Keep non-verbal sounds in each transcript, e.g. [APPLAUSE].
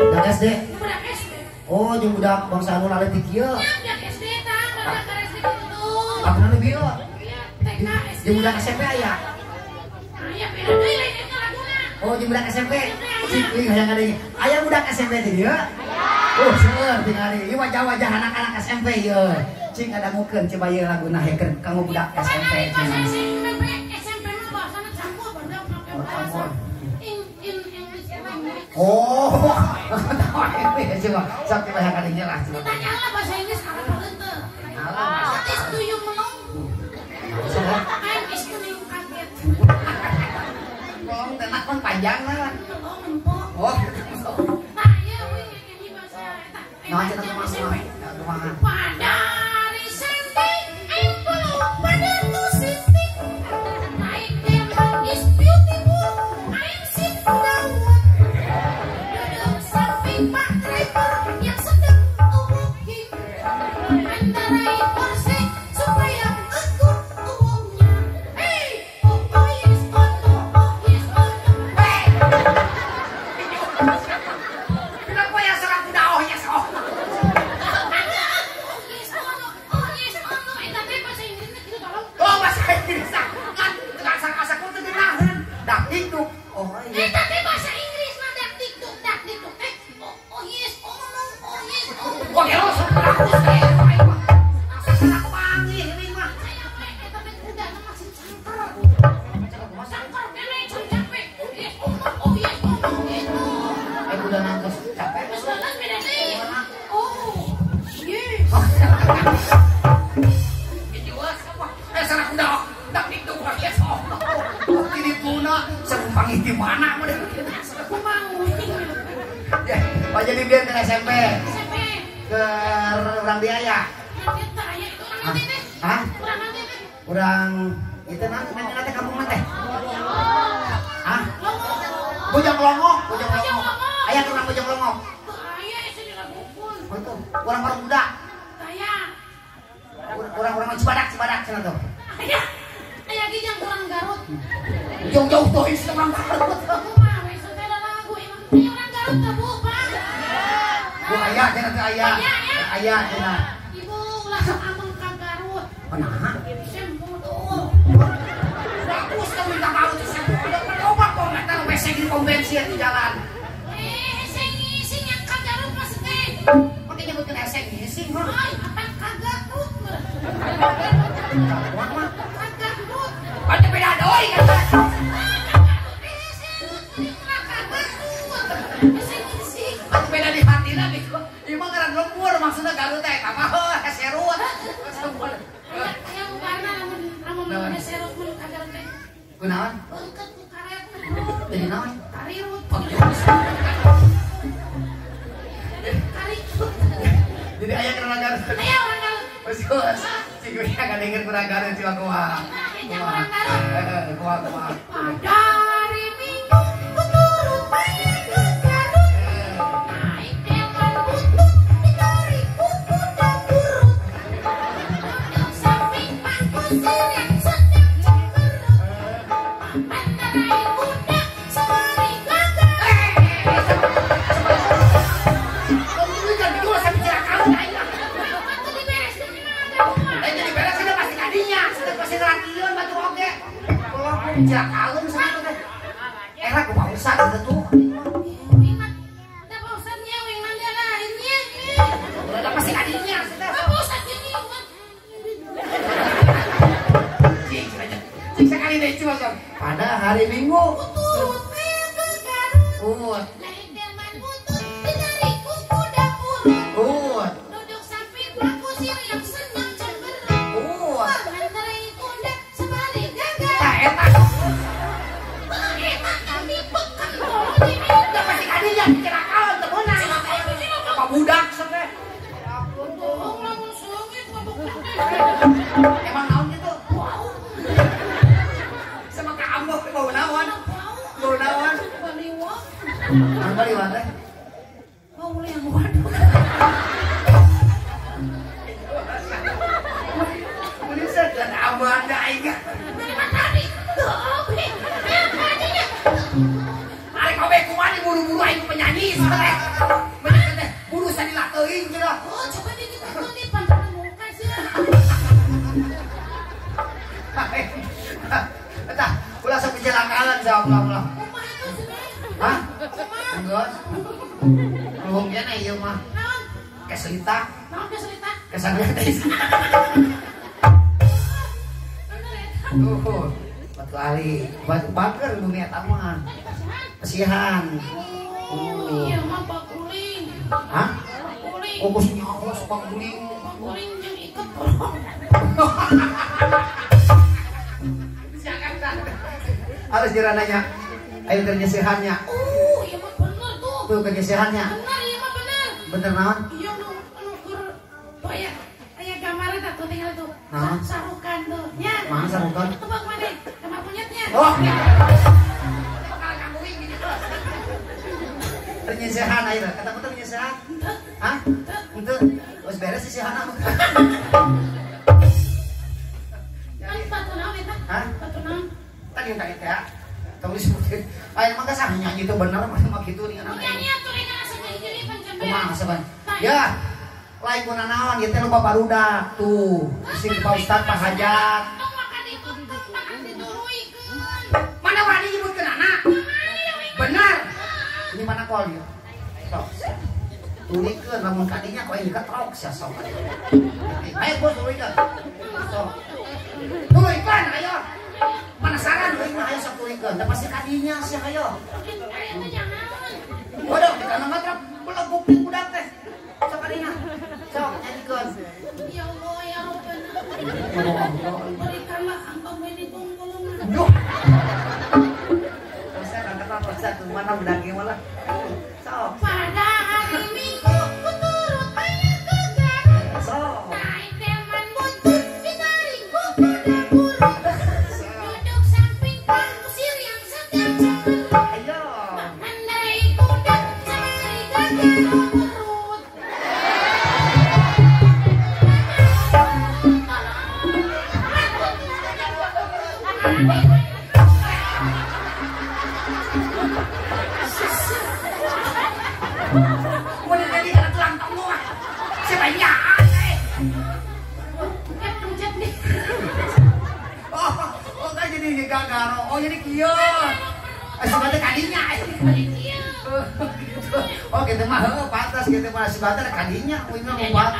Dak SD. Budak SD. Oh, jeung budak bangsa anu laletik ieu. Ya budak SD tah, budak ka SD itu. Apa nu bieu? TK SD. Jeung budak SMP aya. Aya beda deui lain laguna. Oh, jeung budak SMP. Cik hayang kadenge. Aya budak SMP teh dieu? Oh, seueur tinggal ieu wajah-wajah anak-anak SMP ieu. Cing ada ngukeun coba ieu laguna hekeun kanggo budak SMP. Pokoknya Oh, coba lah lah bahasa Inggris apa teu? What is do you know? Coba. I'm listening kaget. Tenak kan panjang lah. Oh, empok. Oh, Nah, iya, nyanyi bahasa nah kita rumah SMP SMP. ke orang biaya. Nanti tanya itu orang nanti teh. Hah? Orang nanti teh. Kurang itu nanti nanti nanti kampung nanti. Hah? Lomo. Bojong longo, Bojong longo. Ayah kurang bojong longo. Lagupun. Oh itu, kurang orang muda. Kurang orang cibadak cibadak sana tuh. Aya. Aya ge yang kurang Garut. Jauh jauh tuh ini orang Garut. Bu, ayah tuh ayah. Ayah, ya. Ayah cina. Ibu ulah ameng ka Garut. Mana? Sembuh tuh. Bagus kamu minta Garut sih. Ada pedobat kok WC di jalan. Eh, sing sing yang ka Garut mas teh. Pakai nyebutkan esek sih mah. Ay, apa ka Garut? Teh. Kunaon? Beungkeut ku karetna. Jadi naon? Karirut. Oh, iya. Jadi ayah kena Garut. Aya orang Garut. Bos bos. Si gue nggak denger kurang Garut cuma kuah. Eh, kuah kuah. Apa Ustadz ini? Cik, cik sekali deh cuma kan. Pada hari Minggu. Turut main bicara kalem temenan. Apa budak mabuk Emang naon gitu? Sama mana? Mau yang waduh. Bisa teh. Bener teh. Buru sadilah teuing cenah. Oh, coba kita kunti panjang muka sih. Eta, ulah sok kecelakaan jawab ulah ulah. Sebenarnya. Hah? Enggak. Belum kena ieu mah. Naon? Keselita, Naon kesulitan? kesanggeus teh. [LAUGHS] Ya? Tuh. Batu ali, batu bakar bumi eta mah. Kesihan. Oh, iya mah bakuling. Hah? Bakuling. Oh, bos nyawa sok guling. Bakuling yang ikut bolong. Harus dirananya. Ayo kerjasihannya. Oh, iya mah bener tuh. Tuh kerjasihannya. Bener, iya mah bener. Bener naon? Iya nu nu kur banyak aya tuh tinggal tuh. Nah. Sarukan tuh. Ya. Mana sarukan? Oh. Penyisihan ayo, kata betul penyisihan. Hah? Itu, wes beres sisihan apa? Kan eta? Hah? Tadi yang tadi teh, kamu disebutin. Ayo maka sah nyanyi itu bener, masa mak gitu nih Oh, nyanyi atuh ini rasanya jadi pancen. Kumaha saban? Ya, lain guna naon, ya teh lupa barudak tuh. Sing Pak Ustad Pak Hajat. Ini mana kol dia? Sok. Tulikeun lamun kadinya kok ini ketrok sia sok. Ayo bos tulikeun. Sok. Tulikeun ayo. Penasaran euy mah ayo sok tulikeun. Da pasti kadinya sia ayo. Aya teh jangan. Waduh, kita truk belum bukti budak teh. Sok kadinya. Sok nyanyikeun. Ya Allah, ya Rabbana. Ya Allah. Berikanlah hamba ini tunggulungan. Duh. Saya nggak kenal Ustaz, mana budaknya Oh, oh kan jadi. Oh kieu. Eh sebenarnya kadinya. eh. Iya. Oh, gitu. Oh gitu mah heuh pantas gitu mah kadinya buat.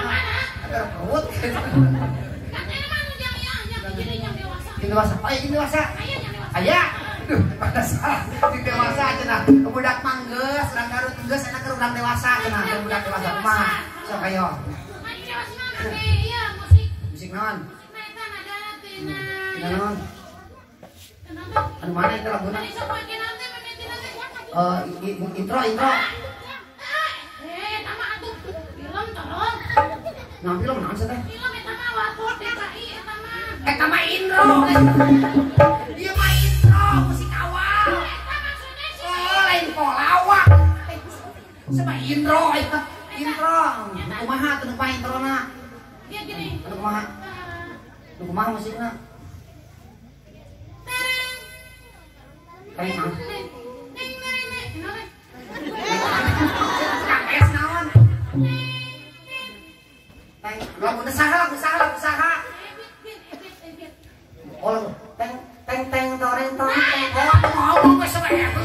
Ada perut. Katanya mah nu yang ya, yang jadi yang dewasa. Ini dewasa. Oh ini dewasa. Ayo yang dewasa. Aya. Duh, pada salah. Di dewasa aja nah. Budak manggeus, urang garut geus enak ke urang dewasa cenah. Ke budak dewasa mah. Sok ayo. Ini dewasa mah pakai iya musik. Musik tina. Tina naon? Kenapa? Anu mana itu laguna? Tadi sok pakai nanti pakai tina teh. Eh, i- i- intro intro. Eh, nama atuh film tolong. Nah, film naon sih teh? Film eta mah wapor DKI eta mah. Eta mah intro. Dia mah intro musik awal. Eta maksudnya sih. Oh, lain polawak. Sama intro eta. Intro. Kumaha teu kumaha introna? Dia gini. Anu kumaha? eh, Anu kumaha musikna? tereng. Kayak naon? Neng, neng, neng, lamun usaha usaha usaha oh teng teng teng toreng toreng oh mau mau